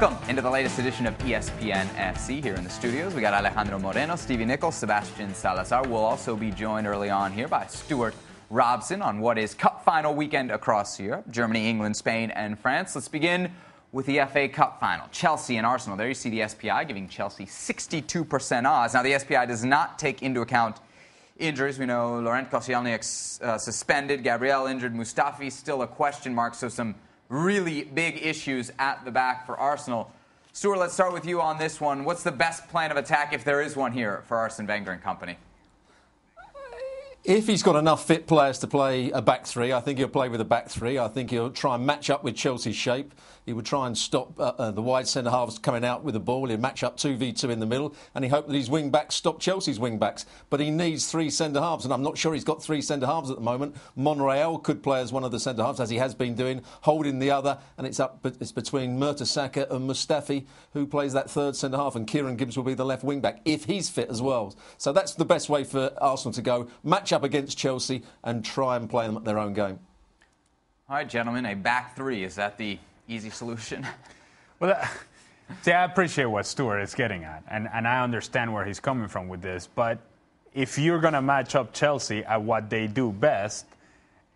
Welcome into the latest edition of ESPN FC here in the studios. We got Alejandro Moreno, Stevie Nicol, Sebastian Salazar. We'll also be joined early on here by Stewart Robson on what is Cup final weekend across Europe Germany, England, Spain, and France. Let's begin with the FA Cup final. Chelsea and Arsenal. There you see the SPI giving Chelsea 62% odds. Now, the SPI does not take into account injuries. We know Laurent Koscielny uh, suspended, Gabriel injured, Mustafi still a question mark, so some really big issues at the back for Arsenal. Stewart, let's start with you on this one. What's the best plan of attack, if there is one here, for Arsene Wenger and company? If he's got enough fit players to play a back three, I think he'll play with a back three. I think he'll try and match up with Chelsea's shape. He would try and stop uh, uh, the wide centre halves coming out with the ball. He'd match up 2v2 in the middle, and he hoped that his wing backs stop Chelsea's wing backs. But he needs three centre halves, and I'm not sure he's got three centre halves at the moment. Monreal could play as one of the centre halves, as he has been doing, holding the other, and it's up. It's between Mertesacker and Mustafi, who plays that third centre half, and Kieran Gibbs will be the left wing back if he's fit as well. So that's the best way for Arsenal to go: match up against Chelsea and try and play them at their own game. All right, gentlemen, a back three is that the easy solution? Well, uh, see, I appreciate what Stewart is getting at, and, and I understand where he's coming from with this. But if you're going to match up Chelsea at what they do best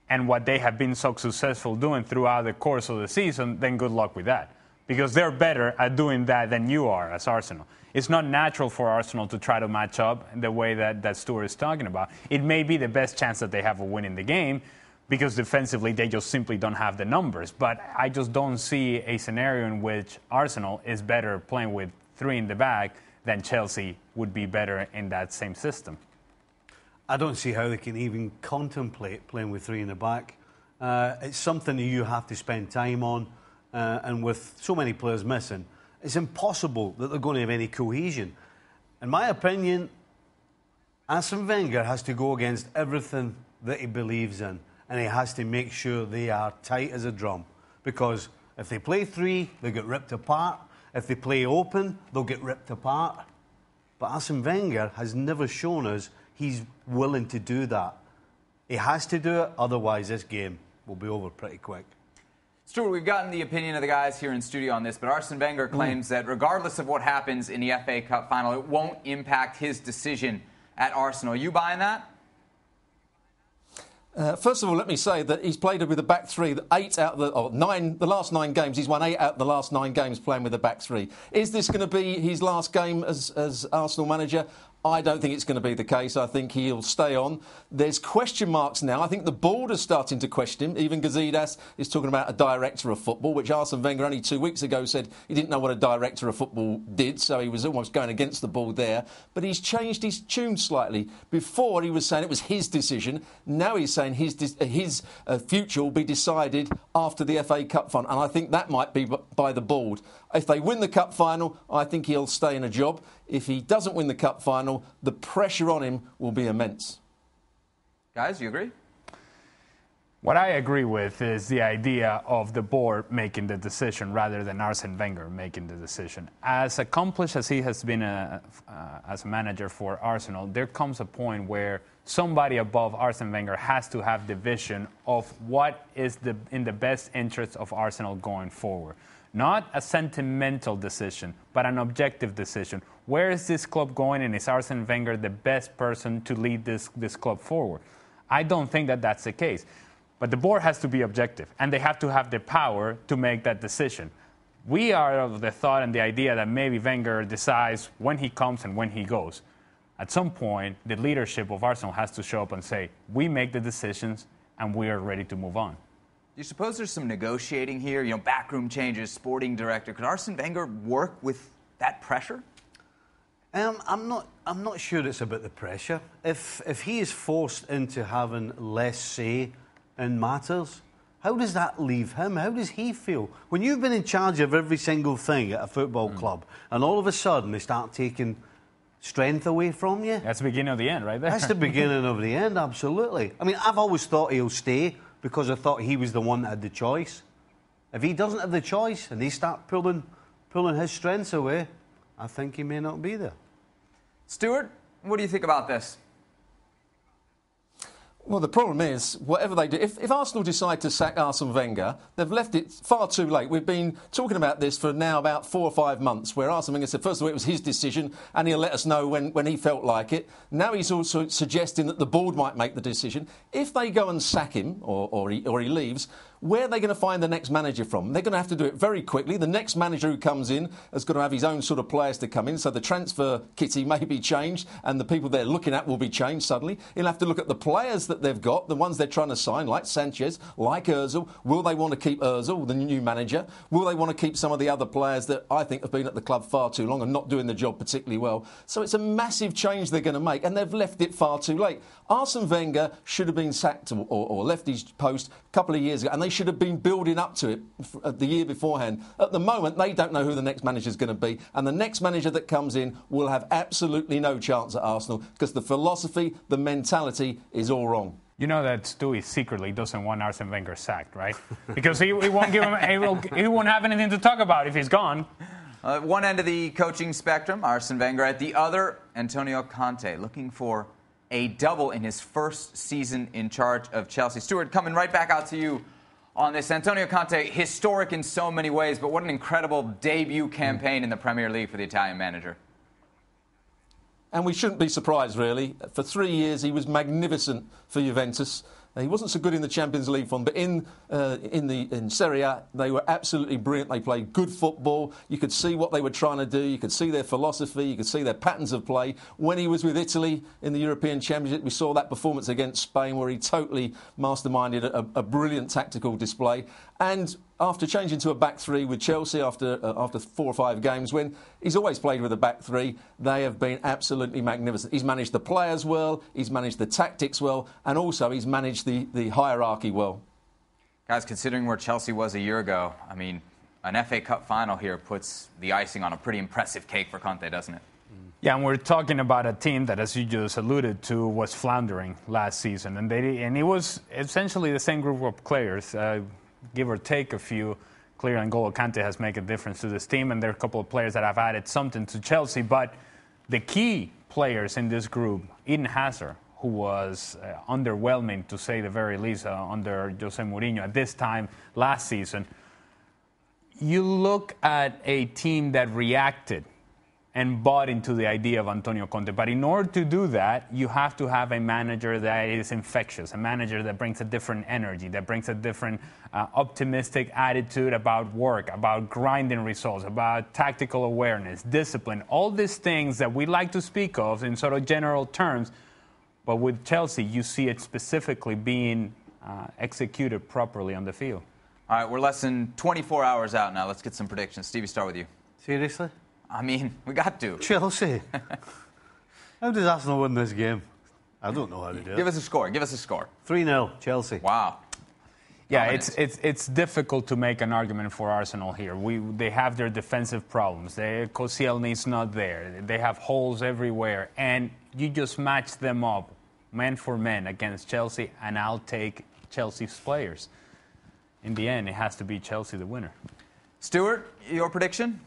and what they have been so successful doing throughout the course of the season, then good luck with that. Because they're better at doing that than you are as Arsenal. It's not natural for Arsenal to try to match up the way that, that Stewart is talking about. It may be the best chance that they have of winning the game, because defensively they just simply don't have the numbers. But I just don't see a scenario in which Arsenal is better playing with three in the back than Chelsea would be better in that same system. I don't see how they can even contemplate playing with three in the back. Uh, it's something that you have to spend time on, uh, and with so many players missing, it's impossible that they're going to have any cohesion. In my opinion, Arsene Wenger has to go against everything that he believes in and he has to make sure they are tight as a drum. Because if they play three, they get ripped apart. If they play open, they'll get ripped apart. But Arsene Wenger has never shown us he's willing to do that. He has to do it, otherwise, this game will be over pretty quick. Stewart, we've gotten the opinion of the guys here in studio on this, but Arsene Wenger mm. claims mm. that regardless of what happens in the FA Cup final, it won't impact his decision at Arsenal. Are you buying that? Uh, first of all, let me say that he's played with a back three. Eight out of the or nine, the last nine games, he's won eight out of the last nine games playing with a back three. Is this going to be his last game as, as Arsenal manager? I don't think it's going to be the case. I think he'll stay on. There's question marks now. I think the board is starting to question him. Even Gazidis is talking about a director of football, which Arsene Wenger only two weeks ago said he didn't know what a director of football did, so he was almost going against the board there. But he's changed his tune slightly. Before he was saying it was his decision. Now he's saying his his uh, future will be decided after the FA Cup final, and I think that might be by the board. If they win the cup final, I think he'll stay in a job. If he doesn't win the cup final, the pressure on him will be immense. Guys, you agree? What I agree with is the idea of the board making the decision rather than Arsene Wenger making the decision. As accomplished as he has been a, uh, as a manager for Arsenal, there comes a point where somebody above Arsene Wenger has to have the vision of what is the, in the best interest of Arsenal going forward. Not a sentimental decision, but an objective decision. Where is this club going, and is Arsene Wenger the best person to lead this, this club forward? I don't think that that's the case. But the board has to be objective, and they have to have the power to make that decision. We are of the thought and the idea that maybe Wenger decides when he comes and when he goes. At some point, the leadership of Arsenal has to show up and say, we make the decisions and we are ready to move on. Do you suppose there's some negotiating here? You know, backroom changes, sporting director. Could Arsene Wenger work with that pressure? Um, I'm not. I'm not sure it's about the pressure. If if he is forced into having less say in matters, how does that leave him? How does he feel when you've been in charge of every single thing at a football mm. club, and all of a sudden they start taking strength away from you? That's the beginning of the end, right there. That's the beginning of the end. Absolutely. I mean, I've always thought he'll stay because I thought he was the one that had the choice. If he doesn't have the choice and they start pulling, pulling his strengths away, I think he may not be there. Stewart, what do you think about this? Well, the problem is, whatever they do, if, if, Arsenal decide to sack Arsene Wenger, they've left it far too late. We've been talking about this for now about four or five months, where Arsene Wenger said, first of all, it was his decision, and he'll let us know when, when he felt like it. Now he's also suggesting that the board might make the decision. If they go and sack him, or, or, he, or he leaves, where are they going to find the next manager from? They're going to have to do it very quickly. The next manager who comes in has got to have his own sort of players to come in, so the transfer kitty may be changed, and the people they're looking at will be changed suddenly. He'll have to look at the players that they've got, the ones they're trying to sign, like Sanchez, like Ozil. Will they want to keep Ozil, the new manager? Will they want to keep some of the other players that I think have been at the club far too long and not doing the job particularly well? So it's a massive change they're going to make, and they've left it far too late. Arsene Wenger should have been sacked or, or left his post a couple of years ago, and they should have been building up to it the year beforehand. At the moment, they don't know who the next manager is going to be, and the next manager that comes in will have absolutely no chance at Arsenal because the philosophy, the mentality is all wrong. You know that Stewie secretly doesn't want Arsene Wenger sacked, right? Because he, he won't give him, he, will, he won't have anything to talk about if he's gone. Uh, one end of the coaching spectrum, Arsene Wenger. At the other, Antonio Conte, looking for a double in his first season in charge of Chelsea. Stewart, coming right back out to you on this. Antonio Conte, historic in so many ways, but what an incredible debut campaign in the Premier League for the Italian manager. And we shouldn't be surprised, really. For three years, he was magnificent for Juventus. He wasn't so good in the Champions League fund, but in uh, in the in Serie A, they were absolutely brilliant. They played good football. You could see what they were trying to do. You could see their philosophy. You could see their patterns of play. When he was with Italy in the European Championship, we saw that performance against Spain, where he totally masterminded a, a brilliant tactical display. And after changing to a back three with Chelsea after uh, after four or five games when he's always played with a back three. They have been absolutely magnificent. He's managed the players well, he's managed the tactics well, and also he's managed the, the hierarchy well. Guys, considering where Chelsea was a year ago, I mean, an FA Cup final here puts the icing on a pretty impressive cake for Conte, doesn't it? Yeah, and we're talking about a team that, as you just alluded to, was floundering last season, and they and it was essentially the same group of players. Uh, give or take a few. Clear and N'Golo Kante has made a difference to this team, and there are a couple of players that have added something to Chelsea. But the key players in this group, Eden Hazard, who was uh, underwhelming to say the very least uh, under Jose Mourinho at this time last season. You look at a team that reacted and bought into the idea of Antonio Conte. But in order to do that, you have to have a manager that is infectious, a manager that brings a different energy, that brings a different uh, optimistic attitude about work, about grinding results, about tactical awareness, discipline, all these things that we like to speak of in sort of general terms. But with Chelsea, you see it specifically being uh, executed properly on the field. All right, we're less than 24 hours out now. Let's get some predictions. Stevie, start with you. Seriously? I mean, we got to. Chelsea. how does Arsenal win this game? I don't know how to do it. Give us a score. Give us a score. 3 0, Chelsea. Wow. Yeah, it's, it's, it's difficult to make an argument for Arsenal here. We, they have their defensive problems. They, Koscielny's not there. They have holes everywhere. And you just match them up, man for man, against Chelsea, and I'll take Chelsea's players. In the end, it has to be Chelsea the winner. Stewart, your prediction?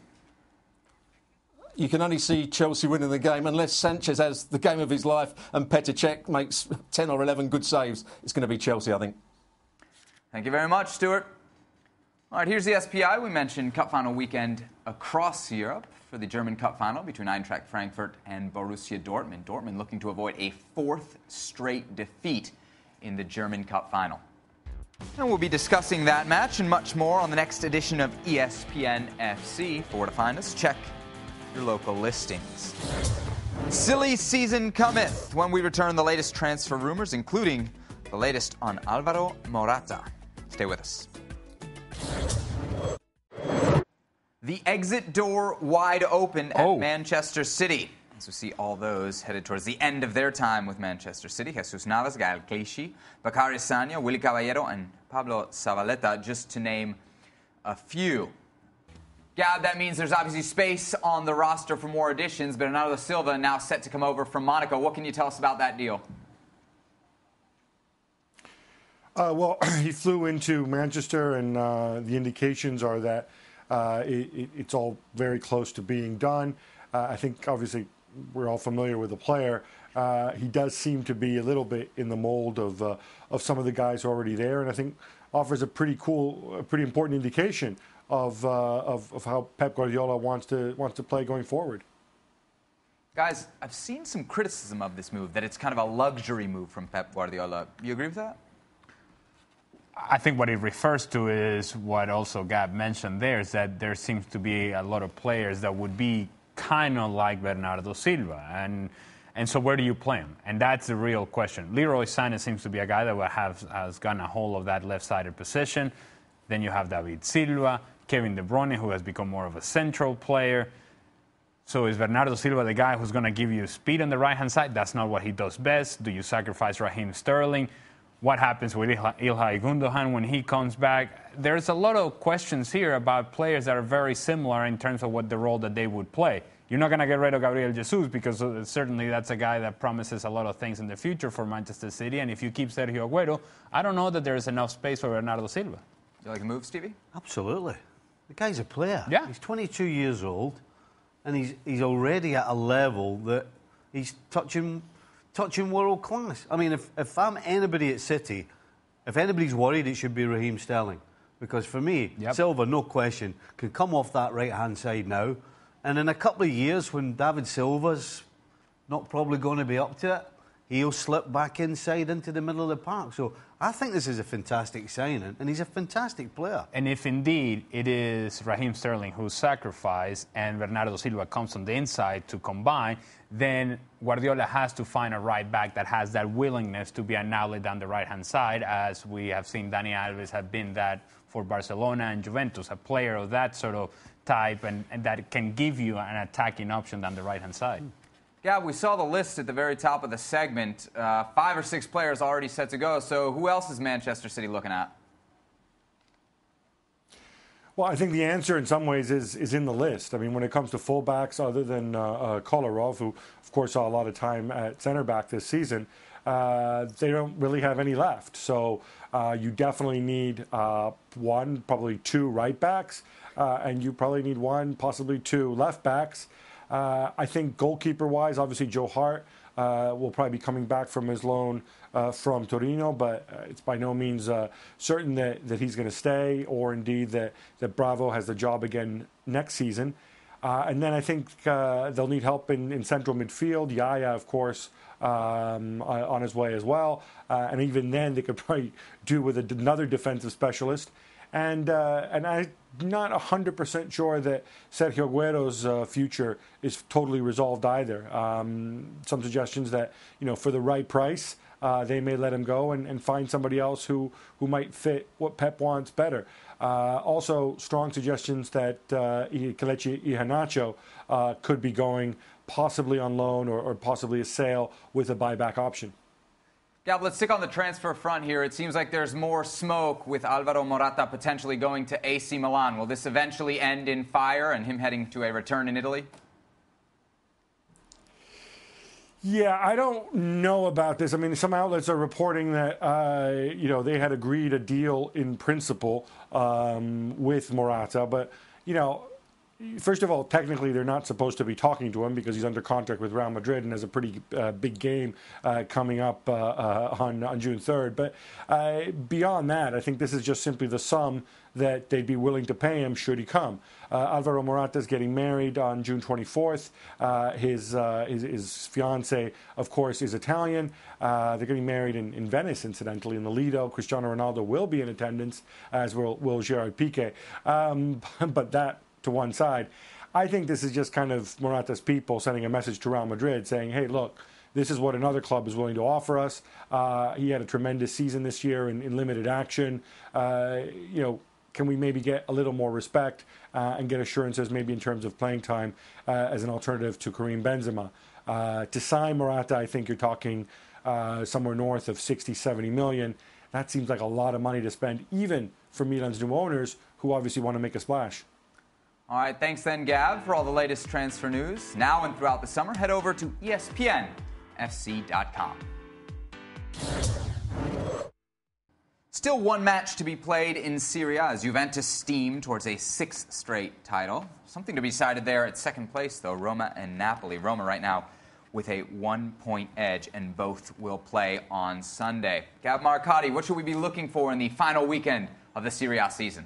You can only see Chelsea winning the game unless Sanchez has the game of his life and Petr Cech makes 10 or 11 good saves. It's going to be Chelsea, I think. Thank you very much, Stewart. All right, here's the SPI. We mentioned Cup final weekend across Europe for the German Cup final between Eintracht Frankfurt and Borussia Dortmund. Dortmund looking to avoid a fourth straight defeat in the German Cup final. And we'll be discussing that match and much more on the next edition of ESPN FC. For to find us, check your local listings. Silly season cometh when we return the latest transfer rumors, including the latest on Alvaro Morata. Stay with us. The exit door wide open at oh. Manchester City. As we see all those headed towards the end of their time with Manchester City. Jesus Navas, Gael Clichy, Bacary Sagna, Willy Caballero, and Pablo Zabaleta, just to name a few. Gab, that means there's obviously space on the roster for more additions, but Bernardo Silva now set to come over from Monaco. What can you tell us about that deal? Uh, well, he flew into Manchester, and uh, the indications are that uh, it, it's all very close to being done. Uh, I think, obviously, we're all familiar with the player. uh, he does seem to be a little bit in the mold of uh, of some of the guys already there, and I think offers a pretty cool, a pretty important indication of, uh, of, of how Pep Guardiola wants to wants to play going forward. Guys, I've seen some criticism of this move that it's kind of a luxury move from Pep Guardiola. Do you agree with that? I think what it refers to is what also Gab mentioned there is that there seems to be a lot of players that would be kind of like Bernardo Silva. And, and so where do you play him? And that's the real question. Leroy Sané seems to be a guy that have, has gotten a hold of that left sided position. Then you have David Silva, Kevin De Bruyne, who has become more of a central player. So is Bernardo Silva the guy who's going to give you speed on the right hand side? That's not what he does best. Do you sacrifice Raheem Sterling? What happens with Ilkay Gundogan when he comes back? There's a lot of questions here about players that are very similar in terms of what the role that they would play. You're not going to get rid of Gabriel Jesus because uh, certainly that's a guy that promises a lot of things in the future for Manchester City. And if you keep Sergio Aguero, I don't know that there's enough space for Bernardo Silva. Do you like a move, Stevie? Absolutely. The guy's a player. Yeah. He's 22 years old, and he's, he's already at a level that he's touching touching world class. I mean, if, if I'm anybody at City, if anybody's worried, it should be Raheem Sterling. Because for me, yep. Silva, no question, can come off that right hand side now. And in a couple of years, when David Silva's not probably going to be up to it, he'll slip back inside into the middle of the park. So I think this is a fantastic signing, and he's a fantastic player. And if indeed it is Raheem Sterling who's sacrificed and Bernardo Silva comes on the inside to combine, then Guardiola has to find a right back that has that willingness to be an outlet down the right hand side, as we have seen Dani Alves have been that for Barcelona and Juventus, a player of that sort of type and, and that can give you an attacking option down the right hand side. Hmm. Yeah, we saw the list at the very top of the segment. Uh, five or six players already set to go. So, who else is Manchester City looking at? Well, I think the answer in some ways is is in the list. I mean, when it comes to fullbacks, other than uh, uh, Kolarov, who of course saw a lot of time at center back this season, uh, they don't really have any left. So uh, you definitely need uh, one, probably two right backs, uh, and you probably need one, possibly two left backs. I think goalkeeper wise, obviously Joe Hart will probably be coming back from his loan uh, from Torino, but uh, it's by no means uh, certain that, that he's going to stay or indeed that, that Bravo has the job again next season. Uh, and then I think uh, they'll need help in, in central midfield. Yaya, of course, um, on his way as well. Uh, and even then, they could probably do with another defensive specialist. And, and I'm not 100% sure that Sergio Aguero's future is totally resolved either. Um, some suggestions that, you know, for the right price, uh, they may let him go and, and, find somebody else who, who might fit what Pep wants better. Uh, also, strong suggestions that uh, Kelechi Iheanacho uh, could be going possibly on loan or, or, possibly a sale with a buyback option. Gab, let's stick on the transfer front here. It seems like there's more smoke with Alvaro Morata potentially going to AC Milan. Will this eventually end in fire and him heading to a return in Italy? Yeah, I don't know about this. I mean, some outlets are reporting that uh, you know they had agreed a deal in principle um, with Morata, but you know First of all, technically, they're not supposed to be talking to him because he's under contract with Real Madrid and has a pretty uh, big game uh, coming up uh, uh on, on June 3rd. But uh, beyond that, I think this is just simply the sum that they'd be willing to pay him should he come. Uh, Alvaro Morata is getting married on June 24th. his, his, his fiance, of course, is Italian. they're getting married in, in Venice, incidentally, in the Lido. Cristiano Ronaldo will be in attendance, as will, will Gerard Piqué. Um, but that to one side. I think this is just kind of Morata's people sending a message to Real Madrid saying, hey, look, this is what another club is willing to offer us. Uh, he had a tremendous season this year in, in limited action. Uh, you know, can we maybe get a little more respect uh, and get assurances maybe in terms of playing time uh, as an alternative to Karim Benzema? Uh, to sign Morata, I think you're talking uh, somewhere north of 60, 70 million. That seems like a lot of money to spend, even for Milan's new owners who obviously want to make a splash. All right, thanks then, Gab, for all the latest transfer news. Now and throughout the summer, head over to ESPNFC.com. Still one match to be played in Serie as Juventus steam towards a sixth straight title. Something to be decided there at second place, though, Roma and Napoli. Roma right now with a one point edge, and both will play on Sunday. Gab Marcotti, what should we be looking for in the final weekend of the Serie A season?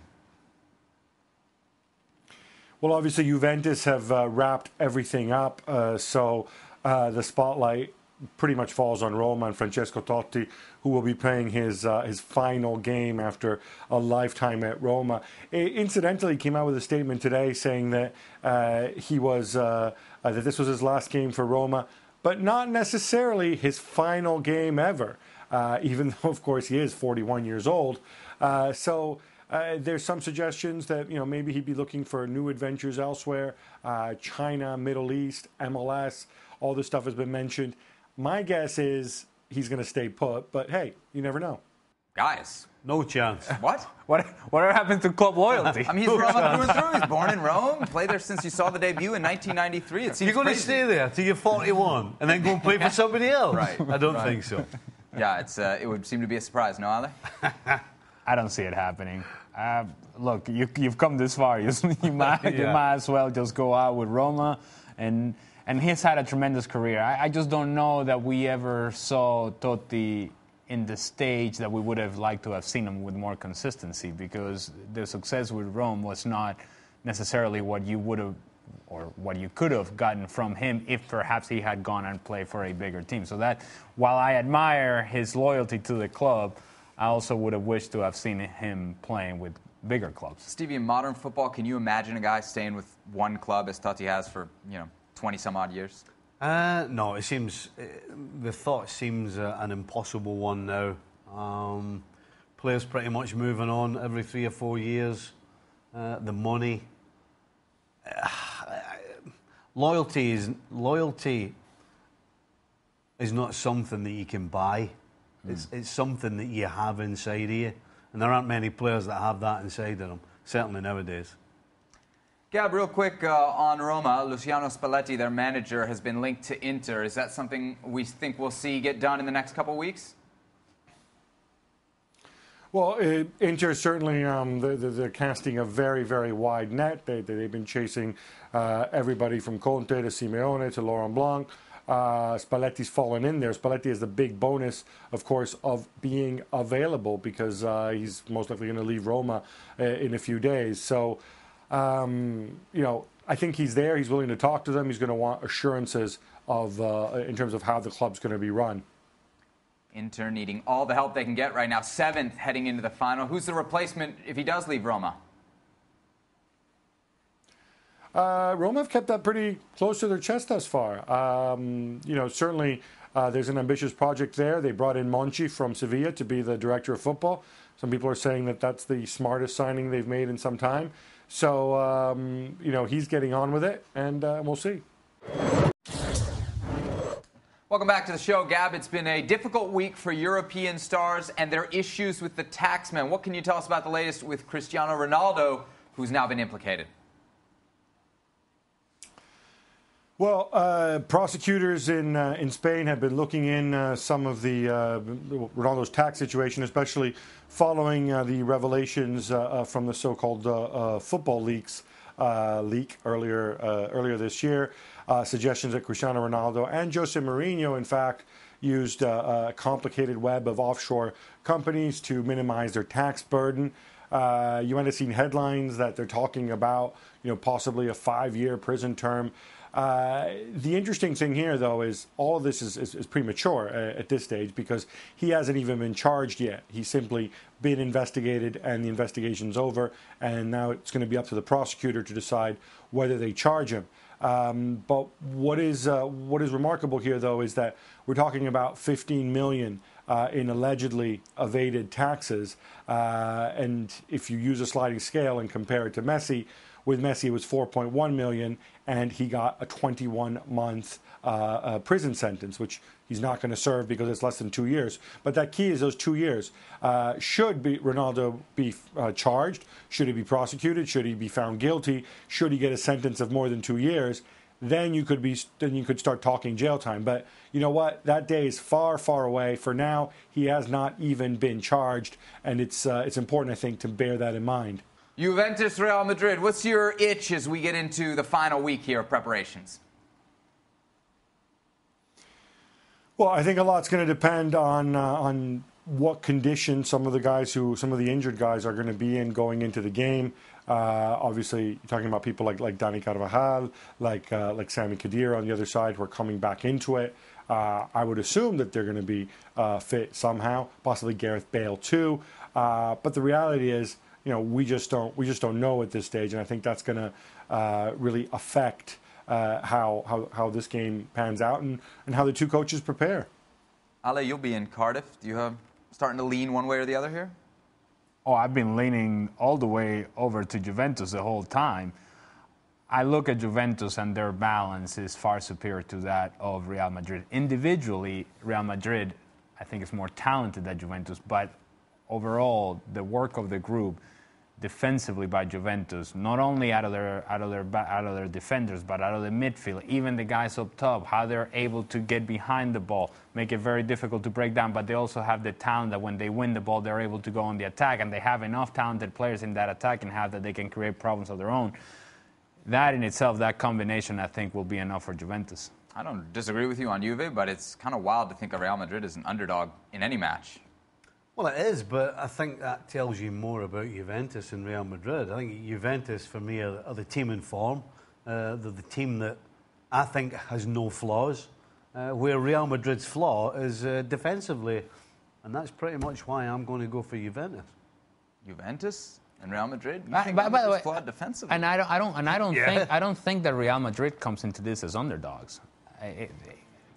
Well, obviously, Juventus have uh, wrapped everything up, uh, so uh, the spotlight pretty much falls on Roma and Francesco Totti, who will be playing his uh, his final game after a lifetime at Roma. It, incidentally, came out with a statement today saying that uh, he was uh, that this was his last game for Roma, but not necessarily his final game ever. even though, of course, he is 41 years old. so. Uh, there's some suggestions that you know maybe he'd be looking for new adventures elsewhere, uh, China, Middle East, MLS. All this stuff has been mentioned. My guess is he's going to stay put, but hey, you never know. Guys, no chance. What? What? What happened to club loyalty? I mean, he's Roma through and through. He's born in Rome, played there since you saw the debut in 1993. It seems You're going crazy. to stay there till you're 41 and then go and play for somebody else? Right. I don't right. think so. Yeah, it's uh, it would seem to be a surprise, no, Ale? I don't see it happening. Uh, look, you, have come this far. You, you, might, yeah. you might as well just go out with Roma. And, and he's had a tremendous career. I, I just don't know that we ever saw Totti in the stage that we would have liked to have seen him with more consistency because the success with Rome was not necessarily what you would have or what you could have gotten from him if perhaps he had gone and played for a bigger team. So that while I admire his loyalty to the club, I also would have wished to have seen him playing with bigger clubs. Stevie, in modern football, can you imagine a guy staying with one club as Totti has for you know 20 some odd years? Uh, no, it seems uh, the thought seems uh, an impossible one now. Um, players pretty much moving on every three or four years. Uh, the money, loyalty is loyalty is not something that you can buy. It's, it's something that you have inside of you. And there aren't many players that have that inside of them, certainly nowadays. Gab, real quick uh, on Roma, Luciano Spalletti, their manager, has been linked to Inter. Is that something we think we'll see get done in the next couple of weeks? Well, uh, Inter certainly um, they're, they're, casting a very, very wide net. They, they, have been chasing uh, everybody from Conte to Simeone to Laurent Blanc. Uh, Spalletti's fallen in there. Spalletti has the big bonus, of course, of being available because uh, he's most likely going to leave Roma uh, in a few days. So, um, you know, I think he's there. He's willing to talk to them. He's going to want assurances of uh, in terms of how the club's going to be run. Inter needing all the help they can get right now. Seventh heading into the final. Who's the replacement if he does leave Roma? Uh, Roma have kept that pretty close to their chest thus far. Um, you know, certainly uh, there's an ambitious project there. They brought in Monchi from Sevilla to be the director of football. Some people are saying that that's the smartest signing they've made in some time. So, um, you know, he's getting on with it, and uh, we'll see. Welcome back to the show, Gab. It's been a difficult week for European stars and their issues with the taxman. What can you tell us about the latest with Cristiano Ronaldo, who's now been implicated? Well, uh, prosecutors in uh, in Spain have been looking in uh, some of the uh, Ronaldo's tax situation, especially following uh, the revelations uh, from the so-called football leaks leak earlier earlier this year. suggestions that Cristiano Ronaldo and Jose Mourinho, in fact, used a complicated web of offshore companies to minimize their tax burden. you might have seen headlines that they're talking about, you know, possibly a five-year prison term. Uh, the interesting thing here, though, is all this is, is, is premature uh, at this stage because he hasn't even been charged yet. He's simply been investigated, and the investigation's over, and now it's going to be up to the prosecutor to decide whether they charge him. Um, but what is uh, what is remarkable here, though, is that we're talking about 15 million uh, in allegedly evaded taxes, uh, and if you use a sliding scale and compare it to Messi with Messi, it was 4.1 million, and he got a 21 month uh, uh, prison sentence, which he's not going to serve because it's less than two years. But that key is those two years. Uh, should be, Ronaldo be uh, charged? Should he be prosecuted? Should he be found guilty? Should he get a sentence of more than two years? Then you could be, then you could start talking jail time. But you know what? That day is far, far away. For now, he has not even been charged, and it's uh, it's important, I think, to bear that in mind. Juventus Real Madrid. What's your itch as we get into the final week here of preparations? Well, I think a lot's going to depend on uh, on what condition some of the guys who some of the injured guys are going to be in going into the game. Uh, obviously, you're talking about people like like Dani Carvajal, like uh, like Sami Khedira on the other side who are coming back into it. Uh, I would assume that they're going to be uh, fit somehow, possibly Gareth Bale too. Uh, but the reality is, you know, we just don't we just don't know at this stage, and I think that's going to uh, really affect how, how how this game pans out and, and how the two coaches prepare. Ale, you'll be in Cardiff. Do you have starting to lean one way or the other here? Oh, I've been leaning all the way over to Juventus the whole time. I look at Juventus and their balance is far superior to that of Real Madrid. Individually, Real Madrid, I think, is more talented than Juventus, but overall, the work of the group defensively by Juventus, not only out of their out of their out of their defenders, but out of the midfield, even the guys up top, how they're able to get behind the ball, make it very difficult to break down. But they also have the talent that when they win the ball, they're able to go on the attack, and they have enough talented players in that attacking half that they can create problems of their own. That in itself, that combination, I think, will be enough for Juventus. I don't disagree with you on Juve, but it's kind of wild to think of Real Madrid as an underdog in any match. Well, it is, but I think that tells you more about Juventus and Real Madrid. I think Juventus, for me, are, are the team in form. Uh, they're the team that I think has no flaws, uh, where Real Madrid's flaw is uh, defensively. And that's pretty much why I'm going to go for Juventus. Juventus and Real Madrid. You Uh, think by, by the way, flawed defensively? and I don't, I don't, and I don't Yeah. think, I don't think that Real Madrid comes into this as underdogs. I- it-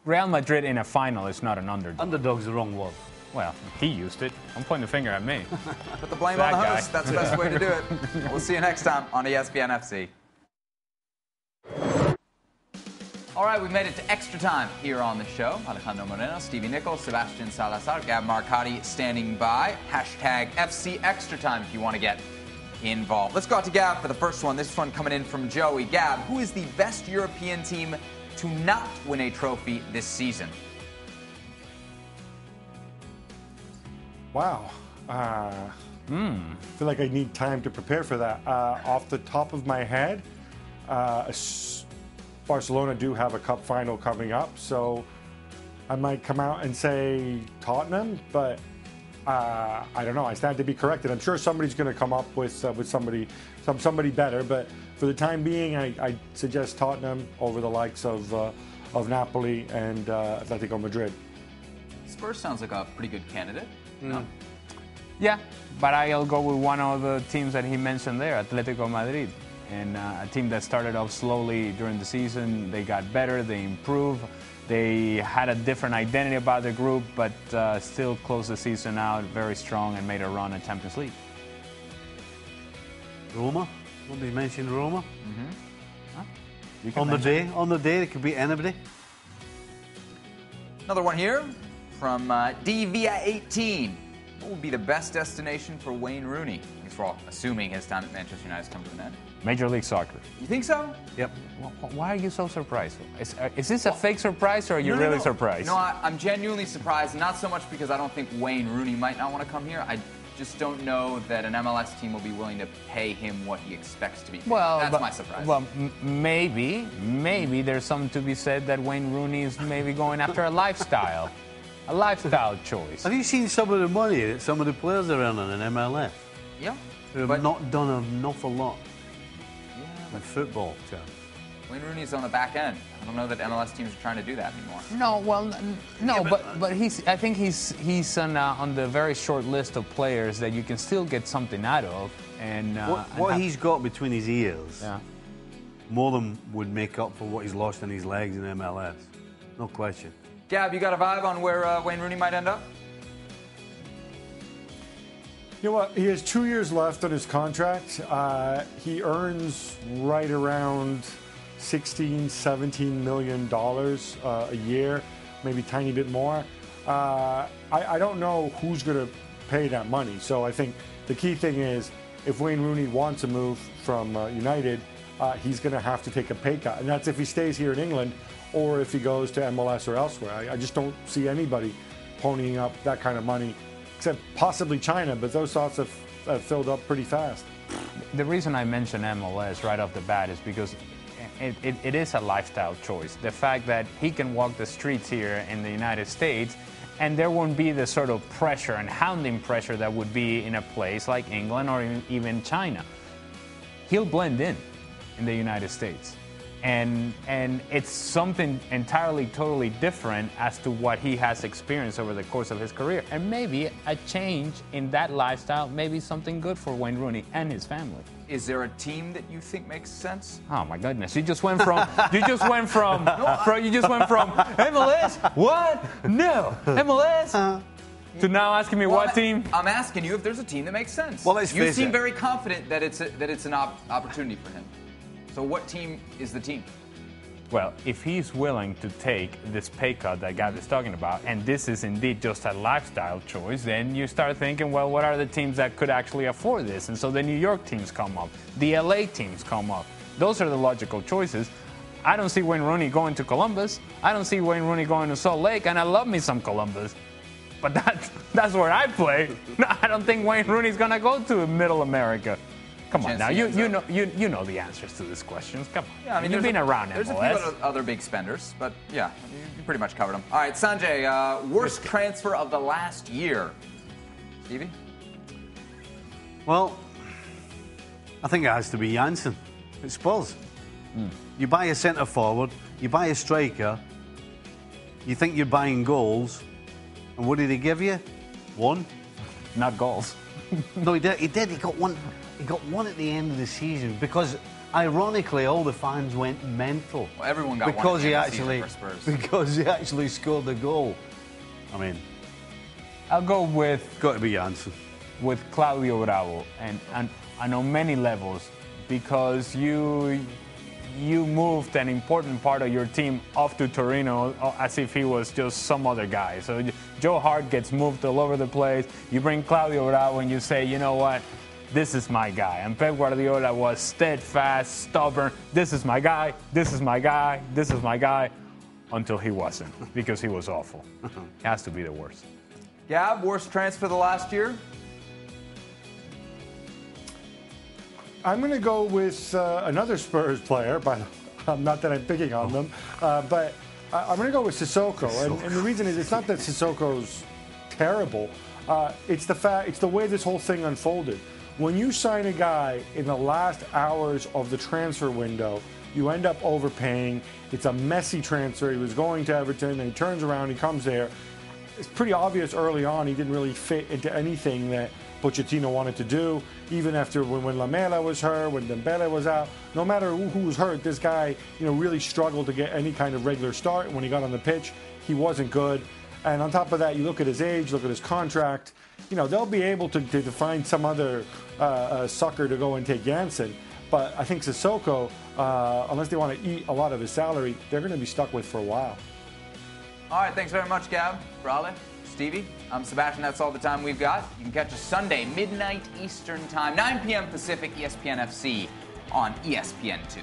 Real Madrid in a final is not an underdog. Underdog's the wrong word. Well, he used it. I'm pointing the finger at me. Put the blame That on the guy. host. That's the best way to do it. We'll see you next time on ESPN FC. All right, we've made it to extra time here on the show. Alejandro Moreno, Stevie Nicol, Sebastian Salazar, Gab Marcotti standing by. Hashtag FC Extra Time if you want to get involved. Let's go out to Gab for the first one. This one coming in from Joey. Gab, who is the best European team to not win a trophy this season? Wow. Uh, I feel like I need time to prepare for that. Uh, off the top of my head, uh, Barcelona do have a cup final coming up, so I might come out and say Tottenham, but uh, I don't know. I stand to be corrected. I'm sure somebody's going to come up with uh, with somebody some somebody better, but for the time being, I, I suggest Tottenham over the likes of uh, of Napoli and uh, Atletico Madrid. Spurs sounds like a pretty good candidate. No? Yeah, but I'll go with one of the teams that he mentioned there, Atletico Madrid. And uh, a team that started off slowly during the season. They got better, they improved. They had a different identity about the group, but uh, still closed the season out very strong and made a run at Champions League. Roma? Nobody mentioned Roma. You can On the day, on the day, it could be anybody. Another one here from uh, D via 18. What would be the best destination for Wayne Rooney? Thanks for all assuming his time at Manchester United has come to an end. Major League Soccer. You think so? Yep. Why are you so surprised? Is, uh, is this a fake surprise or are you No, no, really no. surprised? No, I, I'm genuinely surprised. Not so much because I don't think Wayne Rooney might not want to come here. I just don't know that an MLS team will be willing to pay him what he expects to be paid. Well, that's but- my surprise. Well, m- maybe, maybe there's something to be said that Wayne Rooney is maybe going after a lifestyle, a lifestyle choice. Have you seen some of the money that some of the players are earning in MLS? yeah, Who have but not done an awful lot yeah, in football terms. Wayne Rooney's on the back end. I don't know that MLS teams are trying to do that anymore. No, well, n- no, but but he's. I think he's he's on uh, on the very short list of players that you can still get something out of. And uh, What, and what have- he's got between his ears, yeah. more than would make up for what he's lost in his legs in MLS. No question. Gab, you got a vibe on where uh, Wayne Rooney might end up? You know what? He has two years left on his contract. Uh, he earns right around 16, 17 million dollars uh, a year, maybe a tiny bit more. Uh, I, I don't know who's going to pay that money. So I think the key thing is if Wayne Rooney wants to move from uh, United, uh, he's going to have to take a pay cut. And that's if he stays here in England or if he goes to MLS or elsewhere. I, I just don't see anybody ponying up that kind of money except possibly China, but those thoughts have, have filled up pretty fast. The reason I mention MLS right off the bat is because it, it, it is a lifestyle choice. The fact that he can walk the streets here in the United States and there won't be the sort of pressure and hounding pressure that would be in a place like England or even, even China. He'll blend in in the United States. And, and it's something entirely, totally different as to what he has experienced over the course of his career. And maybe a change in that lifestyle may be something good for Wayne Rooney and his family. Is there a team that you think makes sense? Oh my goodness! You just went from you just went from, from you just went from MLS what no MLS uh-huh. to now asking me Well, what I'm- team. I'm asking you if there's a team that makes sense. Well, let's you face seem it. very confident that it's a, that it's an op- opportunity for him. So, what team is the team? Well, if he's willing to take this pay cut that Gab is mm. talking about, and this is indeed just a lifestyle choice, then you start thinking, well, what are the teams that could actually afford this? And so the New York teams come up, the LA teams come up. Those are the logical choices. I don't see Wayne Rooney going to Columbus. I don't see Wayne Rooney going to Salt Lake, and I love me some Columbus. But that's, that's where I play. No, I don't think Wayne Rooney's going to go to Middle America. Come on now, you, you, know, you, you know the answers to these questions. Come on. Yeah, I mean, You've been a, around There's a few other, other big spenders, but yeah, you, you pretty much covered them. All right, Sanjay, uh, worst transfer of the last year. Stevie? Well, I think it has to be Janssen. It's Spurs. You buy a centre forward, you buy a striker, you think you're buying goals, and what did he give you? One? Not goals. No, he did. He did. He got one. He got one at the end of the season because, ironically, all the fans went mental. Well, everyone got one at because the he end of the actually for Spurs. because he actually scored the goal. I mean, I'll go with got to be Janssen. with Claudio Bravo, and, and and on many levels, because you you moved an important part of your team off to Torino uh, as if he was just some other guy. So Joe Hart gets moved all over the place. You bring Claudio Bravo and you say, you know what? This is my guy. And Pep Guardiola was steadfast, stubborn. This is my guy. This is my guy. This is my guy. Until he wasn't, because he was awful. Has to be the worst. Gab, worst transfer of the last year? I'm going to go with uh, another Spurs player, but um, not that I'm picking on them. Uh, but I, I'm going to go with Sissoko, and, and the reason is it's not that Sissoko's terrible. Uh, it's the fact, it's the way this whole thing unfolded. When you sign a guy in the last hours of the transfer window, you end up overpaying. It's a messy transfer. He was going to Everton, and he turns around, he comes there. It's pretty obvious early on he didn't really fit into anything that Pochettino wanted to do. Even after when, when Lamela was hurt, when Dembele was out, no matter who, who was hurt, this guy, you know, really struggled to get any kind of regular start. When he got on the pitch, he wasn't good. And on top of that, you look at his age, look at his contract. You know, they'll be able to, to, to find some other uh, uh, sucker to go and take Janssen. But I think Sissoko, uh, unless they want to eat a lot of his salary, they're going to be stuck with for a while. All right, thanks very much, Gab, Raleigh, Stevie. I'm Sebastian. That's all the time we've got. You can catch us Sunday, midnight Eastern Time, 9 p.m. Pacific, ESPN FC on ESPN2.